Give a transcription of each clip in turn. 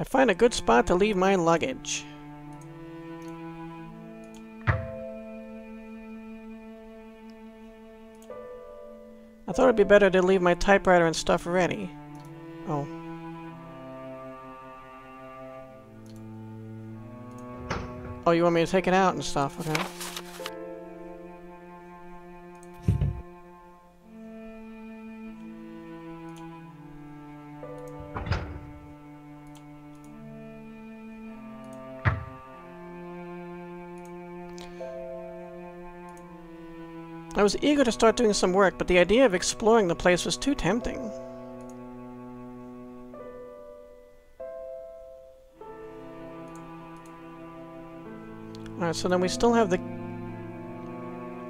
I find a good spot to leave my luggage. I thought it'd be better to leave my typewriter and stuff ready. Oh. Oh, you want me to take it out and stuff, okay. Was eager to start doing some work, but the idea of exploring the place was too tempting. Alright, so then we still have the...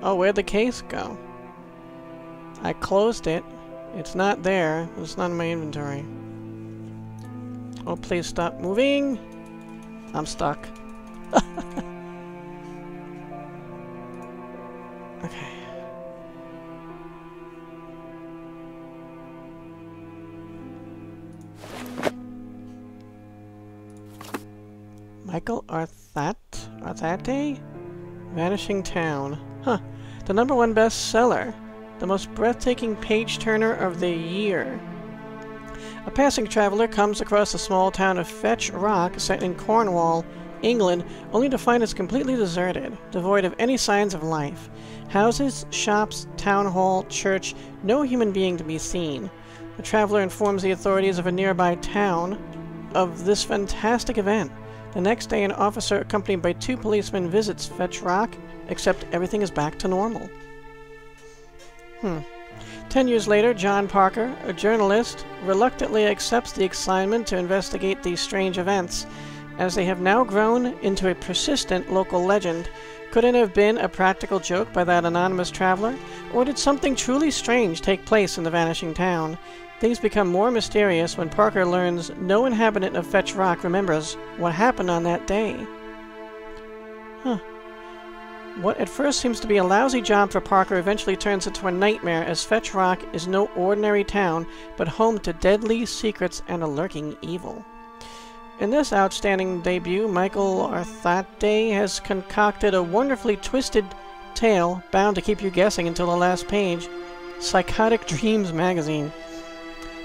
Oh, where'd the case go? I closed it. It's not there. It's not in my inventory. Oh, please stop moving! I'm stuck. Michael Arthat? Arthate? Vanishing Town. Huh. The number one bestseller. The most breathtaking page-turner of the year. A passing traveler comes across the small town of Fetch Rock, set in Cornwall, England, only to find it's completely deserted, devoid of any signs of life. Houses, shops, town hall, church, no human being to be seen. The traveler informs the authorities of a nearby town of this fantastic event. The next day, an officer accompanied by two policemen visits Fetch Rock, except everything is back to normal. Hmm. Ten years later, John Parker, a journalist, reluctantly accepts the assignment to investigate these strange events, as they have now grown into a persistent local legend. Could it have been a practical joke by that anonymous traveler, or did something truly strange take place in the vanishing town? Things become more mysterious when Parker learns no inhabitant of Fetch Rock remembers what happened on that day. Huh. What at first seems to be a lousy job for Parker eventually turns into a nightmare as Fetch Rock is no ordinary town, but home to deadly secrets and a lurking evil. In this outstanding debut, Michael Arthate has concocted a wonderfully twisted tale bound to keep you guessing until the last page. Psychotic Dreams magazine.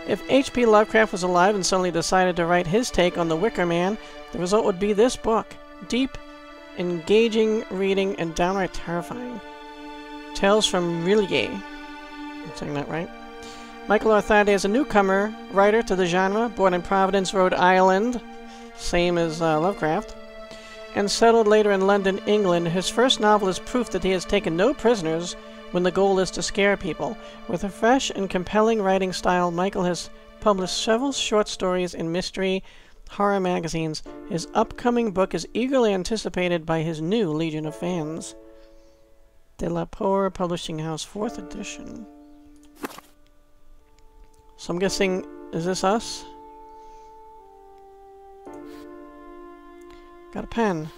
If H.P. Lovecraft was alive and suddenly decided to write his take on The Wicker Man, the result would be this book. Deep, engaging reading, and downright terrifying. Tales from R'lyeh. I'm saying that right. Michael Arthate is a newcomer writer to the genre, born in Providence, Rhode Island, same as uh, Lovecraft, and settled later in London, England. His first novel is proof that he has taken no prisoners when the goal is to scare people. With a fresh and compelling writing style, Michael has published several short stories in mystery horror magazines. His upcoming book is eagerly anticipated by his new legion of fans. Delaporte Publishing House, 4th edition. So I'm guessing, is this us? Got a pen.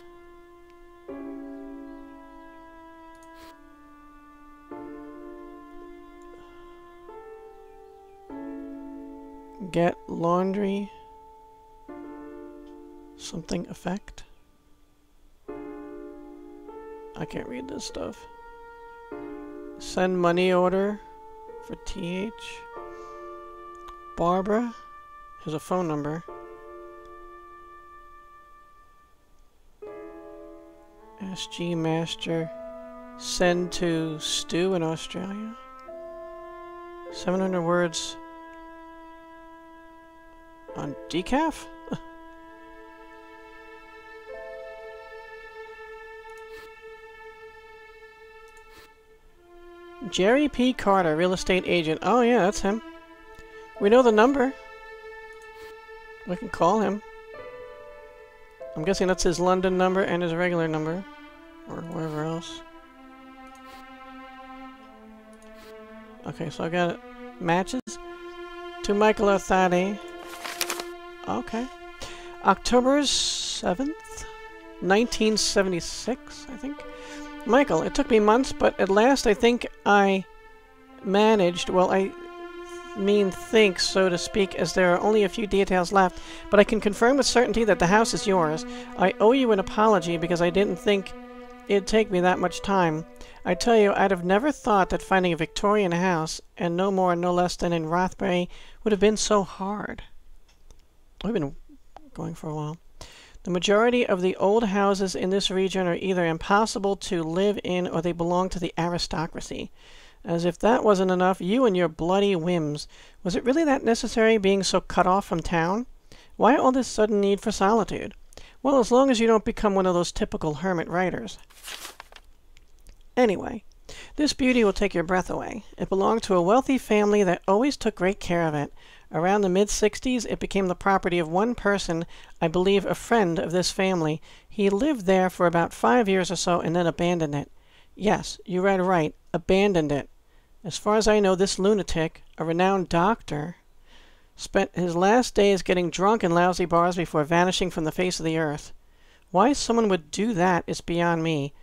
Get laundry something effect. I can't read this stuff. Send money order for TH. Barbara. Here's a phone number. SG Master. Send to Stu in Australia. 700 words on decaf? Jerry P. Carter, real estate agent. Oh yeah, that's him. We know the number. We can call him. I'm guessing that's his London number and his regular number. Or wherever else. Okay, so I got. Matches. To Michael Arthate. Okay. October 7th? 1976, I think. Michael, it took me months, but at last I think I managed, well, I mean think, so to speak, as there are only a few details left, but I can confirm with certainty that the house is yours. I owe you an apology because I didn't think it'd take me that much time. I tell you, I'd have never thought that finding a Victorian house, and no more no less than in Rothbury, would have been so hard. We've been going for a while. The majority of the old houses in this region are either impossible to live in or they belong to the aristocracy. As if that wasn't enough, you and your bloody whims. Was it really that necessary, being so cut off from town? Why all this sudden need for solitude? Well, as long as you don't become one of those typical hermit writers. Anyway, this beauty will take your breath away. It belonged to a wealthy family that always took great care of it. Around the mid-60s, it became the property of one person, I believe a friend of this family. He lived there for about five years or so and then abandoned it. Yes, you read right, abandoned it. As far as I know, this lunatic, a renowned doctor, spent his last days getting drunk in lousy bars before vanishing from the face of the earth. Why someone would do that is beyond me.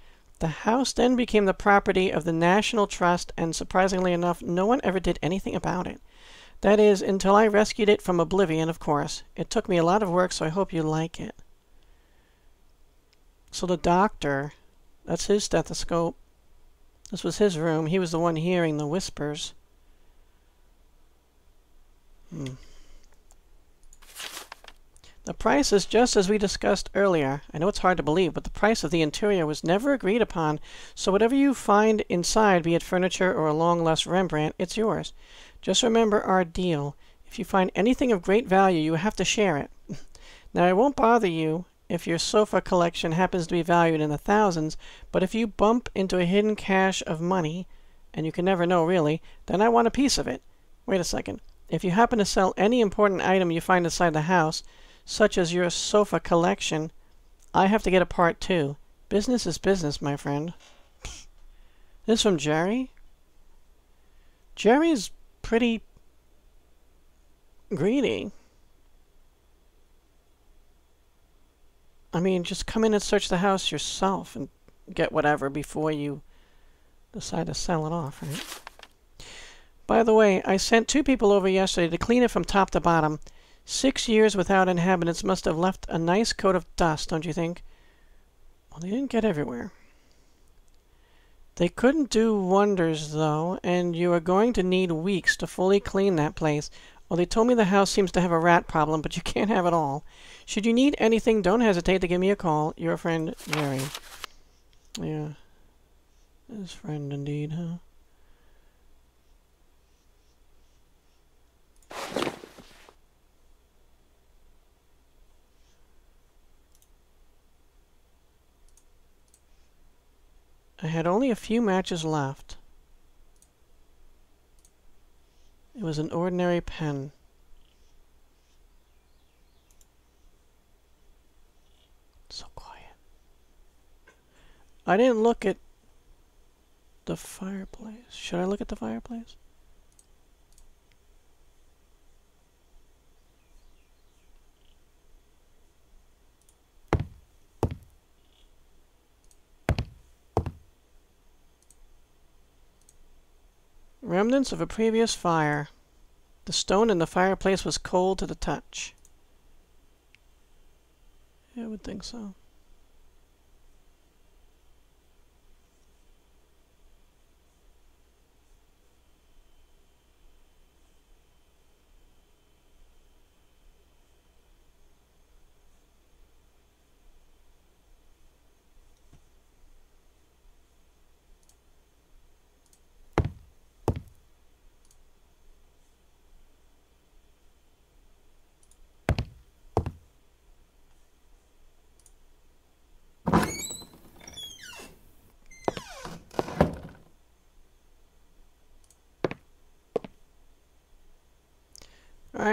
The house then became the property of the National Trust, and surprisingly enough, no one ever did anything about it. That is, until I rescued it from oblivion, of course. It took me a lot of work, so I hope you like it. So the doctor, that's his stethoscope. This was his room. He was the one hearing the whispers. Hmm. The price is just as we discussed earlier. I know it's hard to believe, but the price of the interior was never agreed upon, so whatever you find inside, be it furniture or a long lost Rembrandt, it's yours. Just remember our deal. If you find anything of great value, you have to share it. now, I won't bother you if your sofa collection happens to be valued in the thousands, but if you bump into a hidden cache of money, and you can never know really, then I want a piece of it. Wait a second. If you happen to sell any important item you find inside the house, such as your sofa collection, I have to get a part too. Business is business, my friend. This from Jerry? Jerry's pretty greedy. I mean, just come in and search the house yourself and get whatever before you decide to sell it off, right? By the way, I sent two people over yesterday to clean it from top to bottom. Six years without inhabitants must have left a nice coat of dust, don't you think? Well, they didn't get everywhere. They couldn't do wonders, though, and you are going to need weeks to fully clean that place. Well, they told me the house seems to have a rat problem, but you can't have it all. Should you need anything, don't hesitate to give me a call. Your friend, Jerry. Yeah. His friend, indeed, huh? I had only a few matches left. It was an ordinary pen. So quiet. I didn't look at the fireplace. Should I look at the fireplace? Remnants of a previous fire. The stone in the fireplace was cold to the touch. I would think so.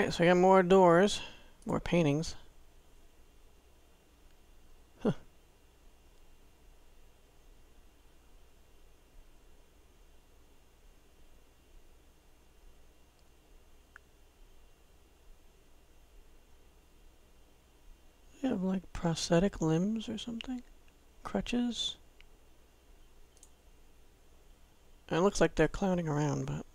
Alright, so we got more doors, more paintings. Huh. They have like prosthetic limbs or something? Crutches? It looks like they're clowning around, but...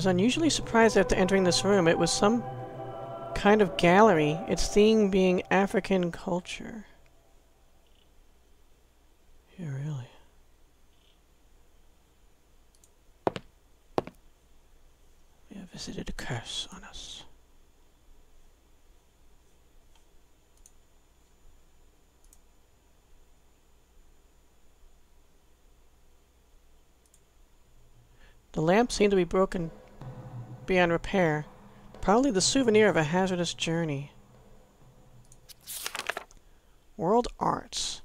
was unusually surprised after entering this room. It was some kind of gallery, its theme being African culture. Yeah, really. We have visited a curse on us. The lamp seemed to be broken beyond repair. Probably the souvenir of a hazardous journey. World Arts.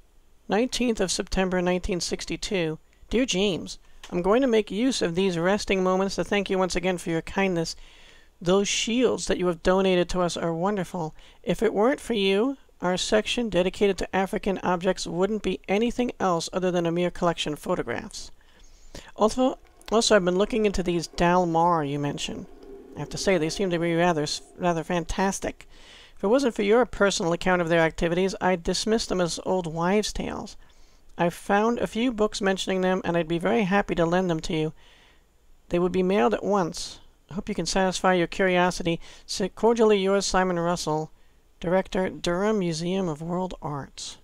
19th of September 1962. Dear James, I'm going to make use of these resting moments to thank you once again for your kindness. Those shields that you have donated to us are wonderful. If it weren't for you, our section dedicated to African objects wouldn't be anything else other than a mere collection of photographs. Also, also I've been looking into these Dalmar you mentioned. I have to say, they seem to be rather, rather fantastic. If it wasn't for your personal account of their activities, I'd dismiss them as old wives' tales. I've found a few books mentioning them, and I'd be very happy to lend them to you. They would be mailed at once. I hope you can satisfy your curiosity. Cordially yours, Simon Russell, Director, Durham Museum of World Arts.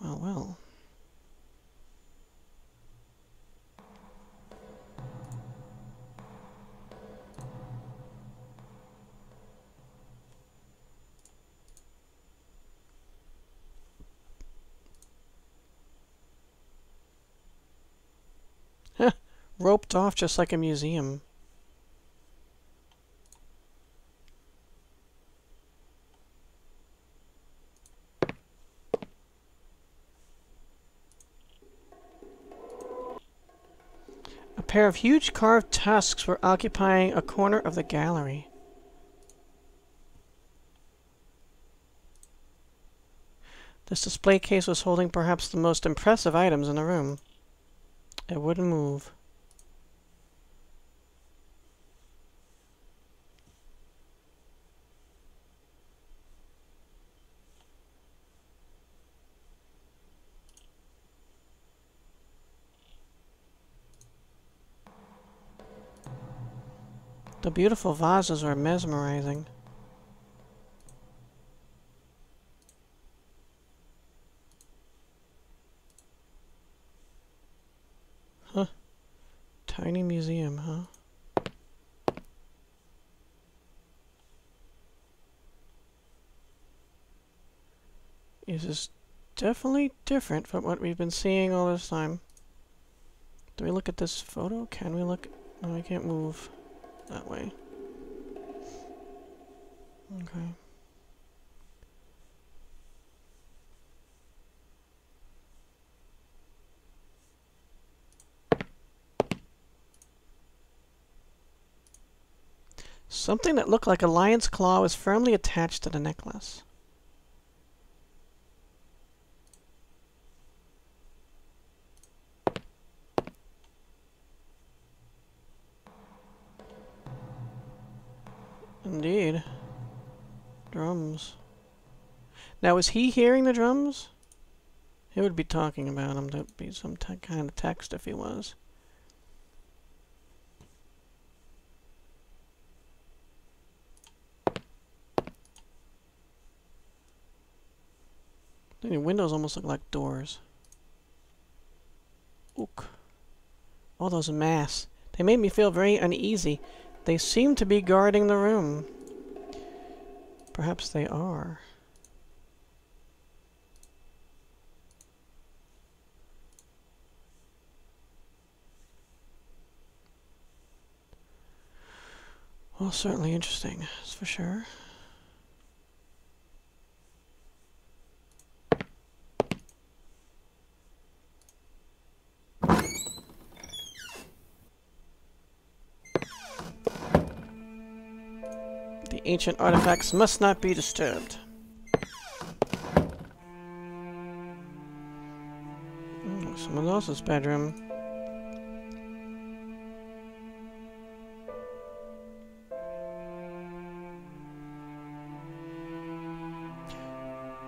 Well, well. Roped off just like a museum. A pair of huge carved tusks were occupying a corner of the gallery. This display case was holding perhaps the most impressive items in the room. It wouldn't move. The beautiful vases are mesmerizing. Huh. Tiny museum, huh? This is definitely different from what we've been seeing all this time. Do we look at this photo? Can we look? No, I can't move that way. Okay. Something that looked like a lion's claw was firmly attached to the necklace. Indeed. Drums. Now, is he hearing the drums? He would be talking about them. There'd be some kind of text if he was. The windows almost look like doors. Ook. All those masks. They made me feel very uneasy. They seem to be guarding the room. Perhaps they are. Well, certainly interesting, that's for sure. Ancient artifacts must not be disturbed. Mm, someone else's bedroom.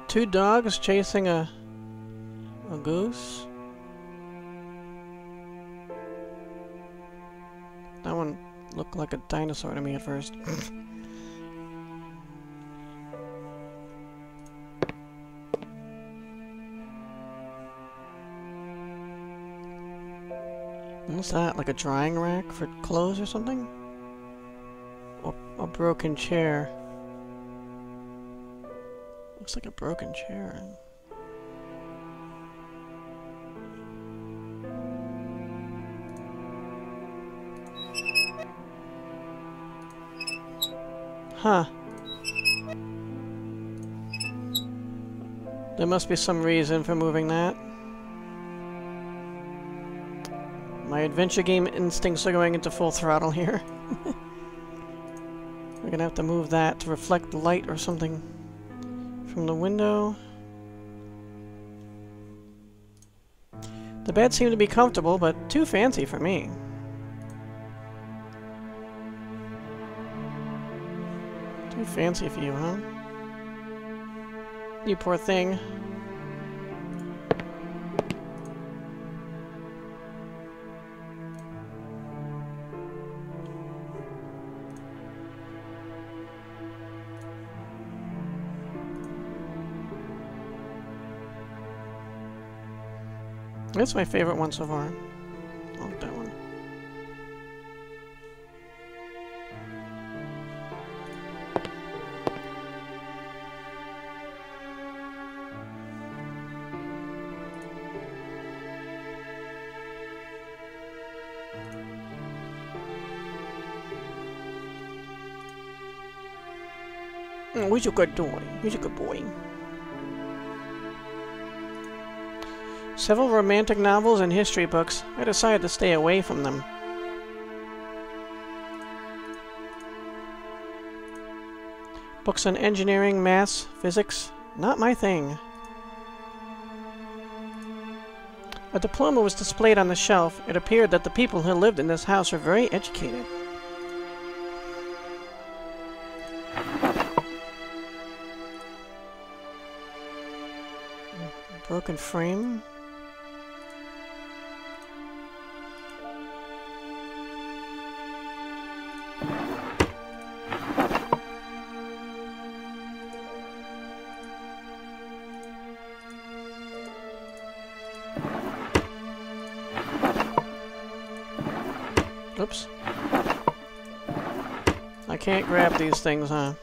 Two dogs chasing a a goose. That one looked like a dinosaur to me at first. What's that? Like a drying rack for clothes or something? Or a broken chair. Looks like a broken chair. Huh. There must be some reason for moving that. My adventure game instincts are going into full throttle here. We're gonna have to move that to reflect the light or something from the window. The bed seemed to be comfortable, but too fancy for me. Too fancy for you, huh? You poor thing. That's my favorite one so far. I like that one. Oh, he's a good boy. He's a good boy. Several romantic novels and history books. I decided to stay away from them. Books on engineering, maths, physics. Not my thing. A diploma was displayed on the shelf. It appeared that the people who lived in this house were very educated. Broken frame. Grab these things, huh?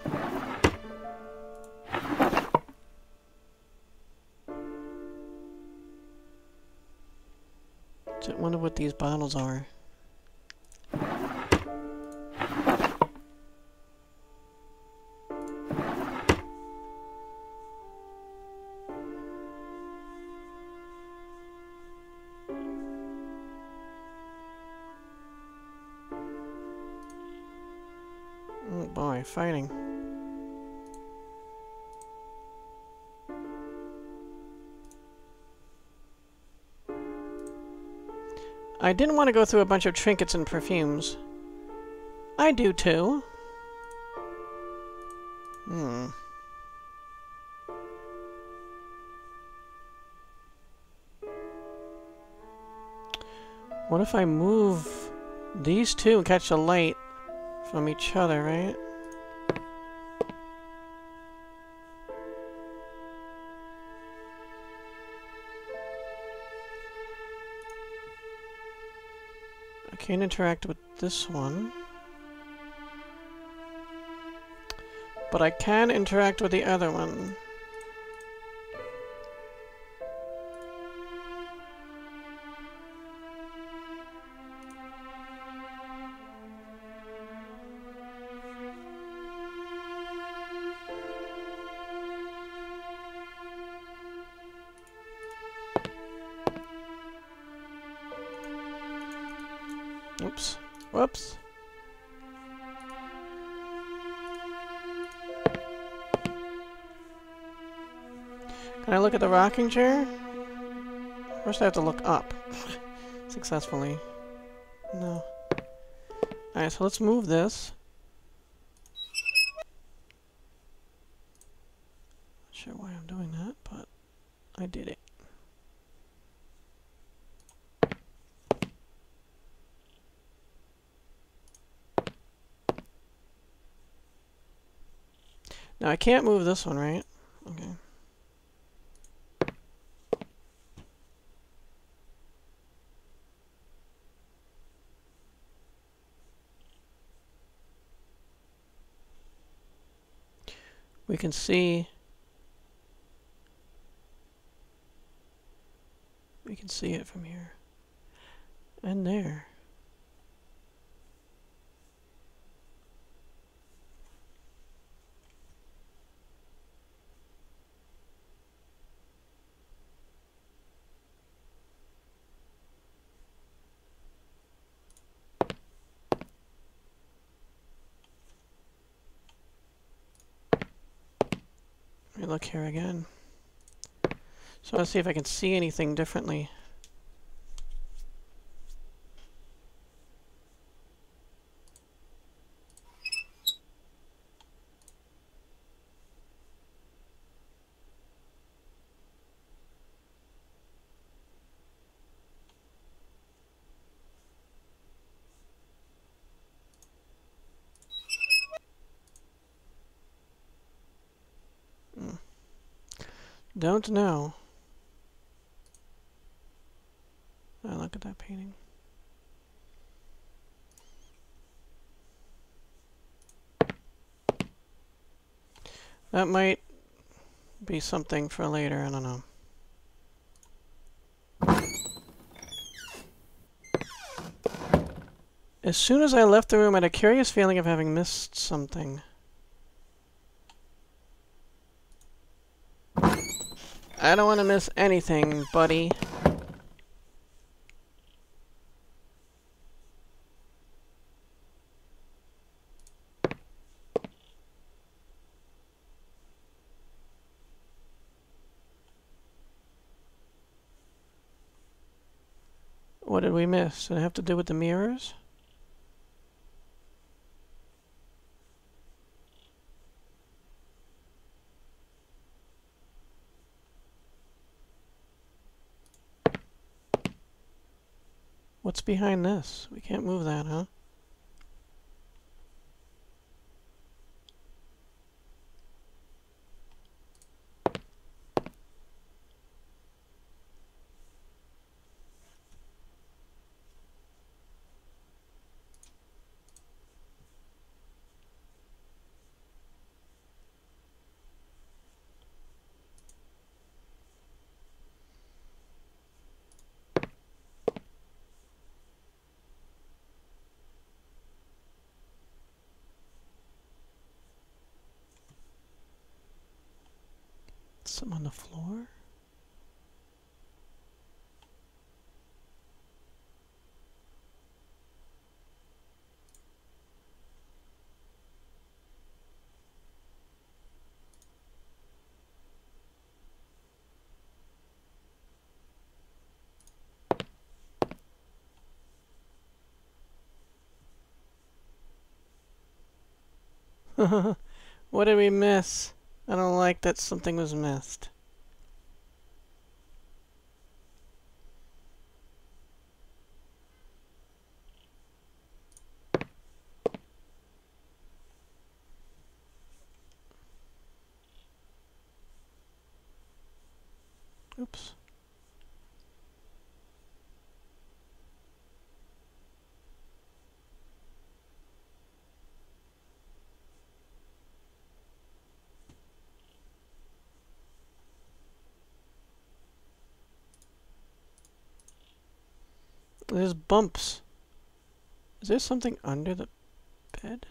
I didn't want to go through a bunch of trinkets and perfumes. I do too. Hmm. What if I move these two and catch the light from each other, right? Can't interact with this one. But I can interact with the other one. Can I look at the rocking chair? First I have to look up. Successfully. No. Alright, so let's move this. Not sure why I'm doing that, but I did it. Now I can't move this one, right? Can see we can see it from here and there. Look here again. So let's see if I can see anything differently. Don't know. Oh, look at that painting. That might be something for later, I don't know. As soon as I left the room, I had a curious feeling of having missed something. I don't want to miss anything, buddy. What did we miss? Did it have to do with the mirrors? What's behind this? We can't move that, huh? Some on the floor? what did we miss? I don't like that something was missed. There's bumps. Is there something under the bed?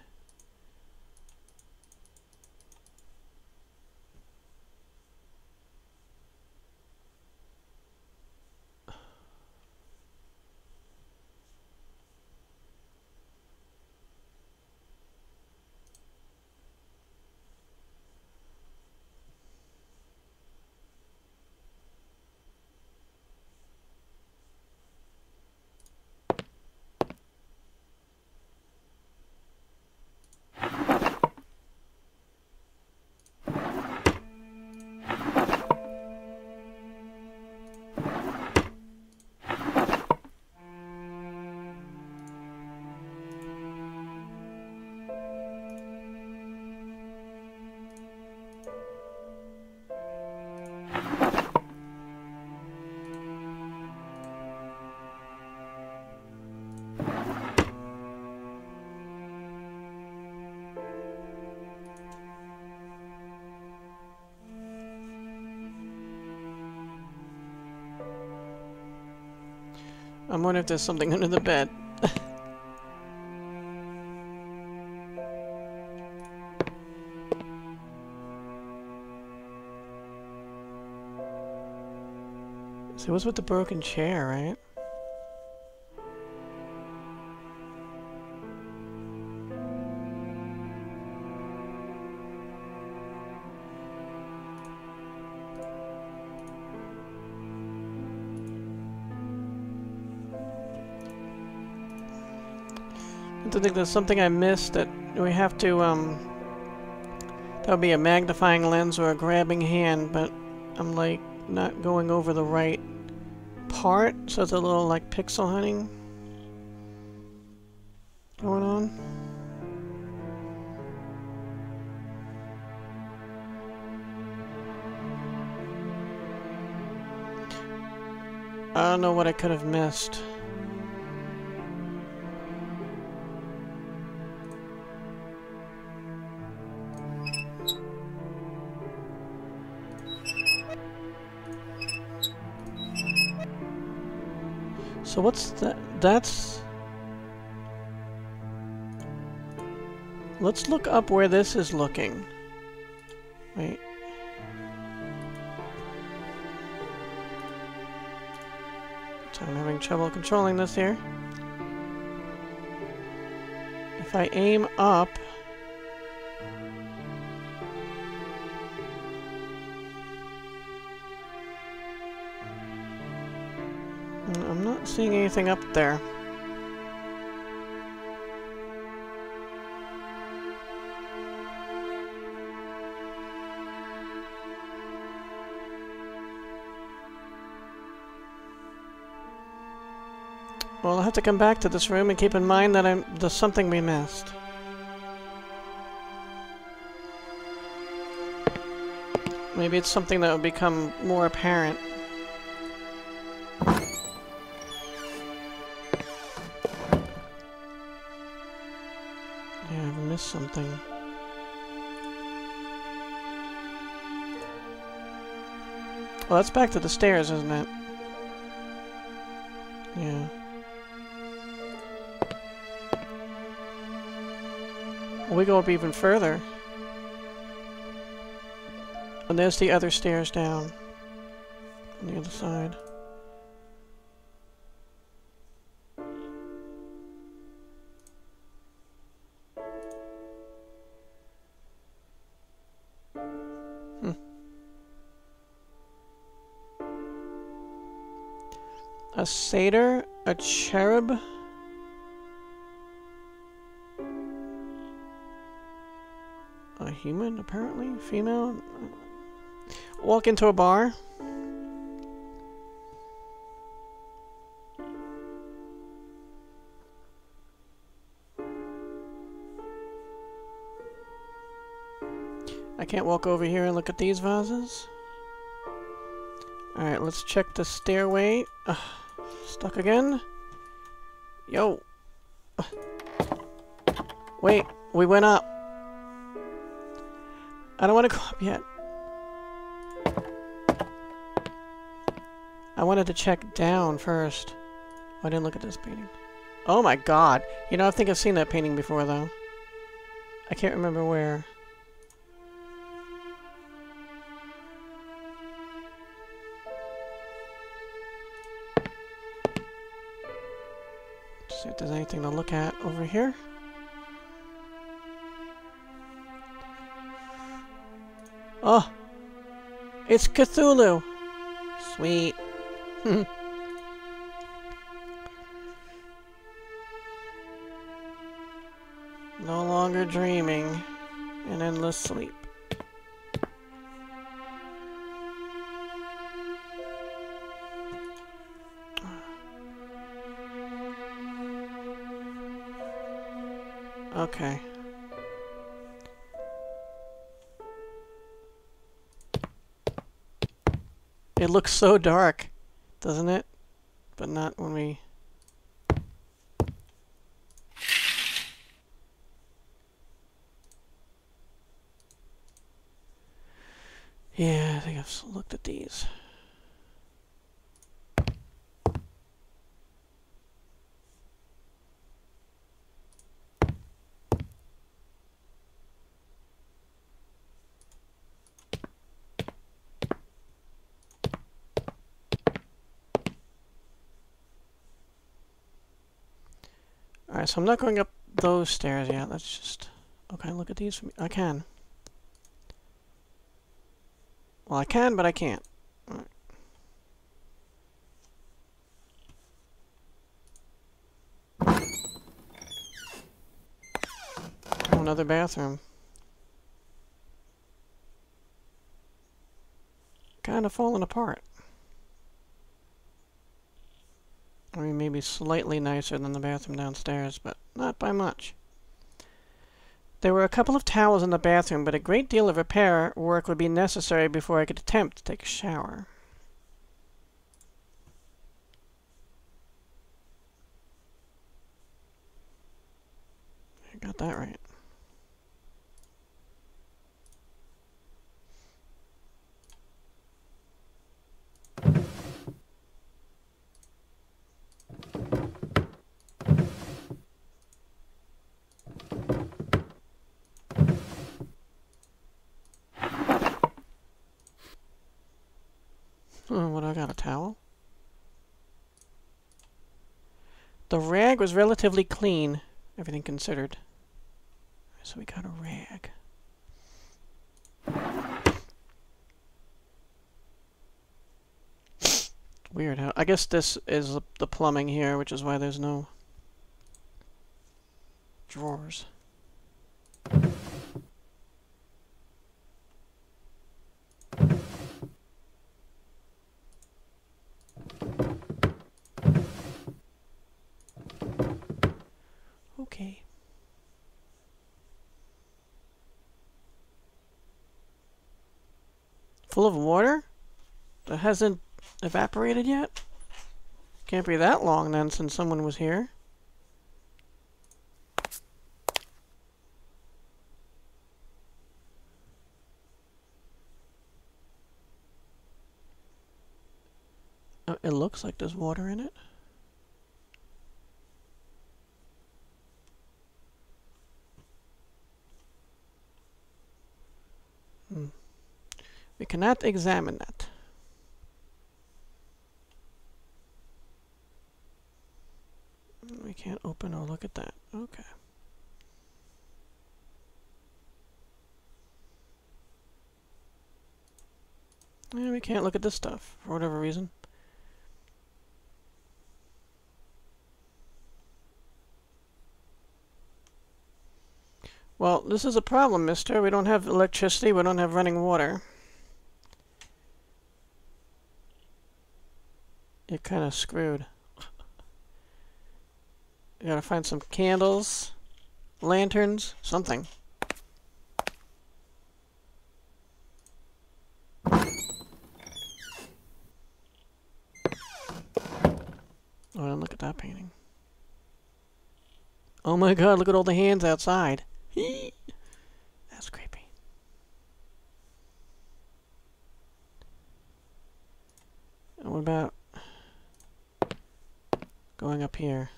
I'm wondering if there's something under the bed. so what's with the broken chair, right? I think there's something I missed that we have to, um... That would be a magnifying lens or a grabbing hand, but I'm, like, not going over the right part, so it's a little, like, pixel hunting going on. I don't know what I could have missed. So what's that? That's... Let's look up where this is looking. Wait. So I'm having trouble controlling this here. If I aim up... anything up there. Well, I'll have to come back to this room and keep in mind that I'm, there's something we missed. Maybe it's something that will become more apparent. Well, that's back to the stairs, isn't it? Yeah. We go up even further. And there's the other stairs down. On the other side. Satyr, a cherub. A human, apparently? Female? Walk into a bar. I can't walk over here and look at these vases. Alright, let's check the stairway. Ugh. Stuck again? Yo! Wait, we went up. I don't want to go up yet. I wanted to check down first. Oh, I didn't look at this painting. Oh my god! You know, I think I've seen that painting before, though. I can't remember where. There's anything to look at over here. Oh! It's Cthulhu! Sweet. no longer dreaming in endless sleep. Okay. It looks so dark, doesn't it? But not when we... Yeah, I think I've looked at these. Alright, so I'm not going up those stairs yet. Let's just... Okay, look at these. I can. Well, I can, but I can't. Right. Oh, another bathroom. Kind of falling apart. I mean, maybe slightly nicer than the bathroom downstairs, but not by much. There were a couple of towels in the bathroom, but a great deal of repair work would be necessary before I could attempt to take a shower. I got that right. Oh, what, I got a towel? The rag was relatively clean, everything considered. So we got a rag. Weird how... I guess this is the plumbing here, which is why there's no drawers. Okay. Full of water? That hasn't evaporated yet? Can't be that long then since someone was here. Uh, it looks like there's water in it. We cannot examine that. We can't open or look at that. Okay. Yeah, we can't look at this stuff for whatever reason. Well, this is a problem, mister. We don't have electricity, we don't have running water. You're kind of screwed. You gotta find some candles, lanterns, something. Oh, and look at that painting. Oh my god, look at all the hands outside. That's creepy. And what about going up here?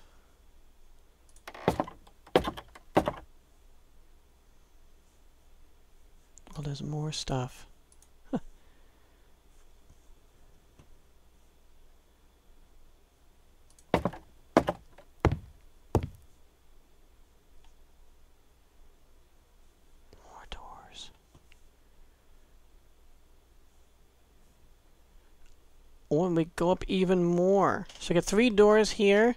Well, there's more stuff. more doors. Or we go up even more. So we get three doors here,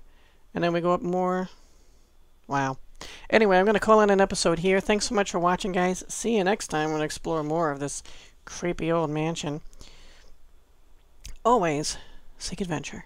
and then we go up more. Wow. Anyway, I'm going to call in an episode here. Thanks so much for watching, guys. See you next time when I explore more of this creepy old mansion. Always, seek adventure.